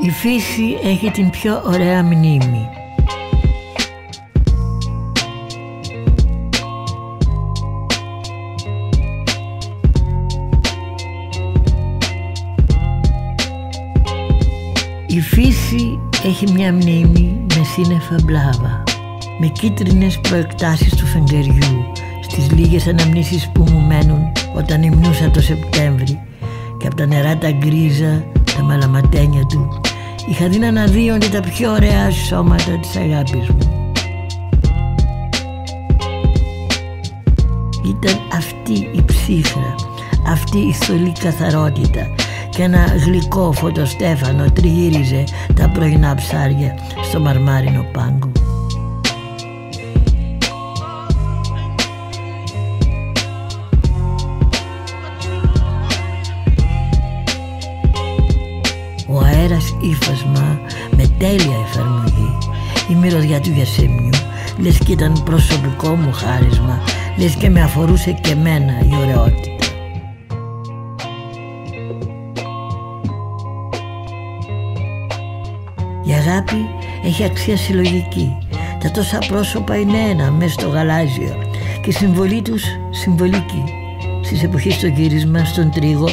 Η φύση έχει την πιο ωραία μνήμη. Η φύση έχει μια μνήμη με σύννεφα μπλάβα με κίτρινες προεκτάσεις του φεγγαριού στις λίγες αναμνήσεις που μου μένουν όταν υμνούσα το Σεπτέμβρη και από τα νερά τα γκρίζα, τα μαλαματένια του είχα δει να αναδύονται τα πιο ωραία σώματα της αγάπης μου. Ήταν αυτή η ψύχρα, αυτή η θολή καθαρότητα και ένα γλυκό φωτοστέφανο τριγύριζε τα πρωινά ψάρια στο μαρμάρινο πάγκο. Ύφασμα με τέλεια εφαρμογή η μυρωδιά του Γιασέμιου λες και ήταν προσωπικό μου χάρισμα λες και με αφορούσε και μένα η ωραιότητα. Η αγάπη έχει αξία συλλογική. Τα τόσα πρόσωπα είναι ένα μέσα στο γαλάζιο και η συμβολή τους συμβολική. Στις εποχές στο γύρισμα, στον τρίγο,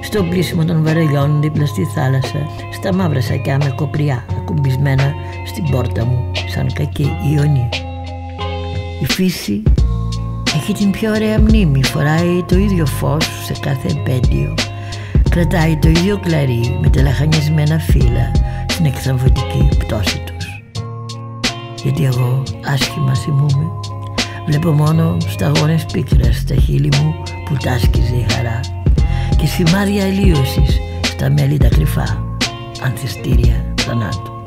στο πλήσιμο των βαρελιών δίπλα στη θάλασσα, στα μαύρα σακιά με κοπριά ακουμπισμένα στην πόρτα μου σαν κακή ιονή. Η φύση έχει την πιο ωραία μνήμη, φοράει το ίδιο φως σε κάθε επέτειο. Κρατάει το ίδιο κλαρί με τα λαχανιασμένα φύλλα στην εκθαμβωτική πτώση τους. Γιατί εγώ άσχημα θυμούμαι, βλέπω μόνο σταγόνες πίκρας στα χείλη μου που τάσκιζε η χαρά και σημάδια αλλίωσης στα μέλη τα κρυφά, Ancistiria Thanatos.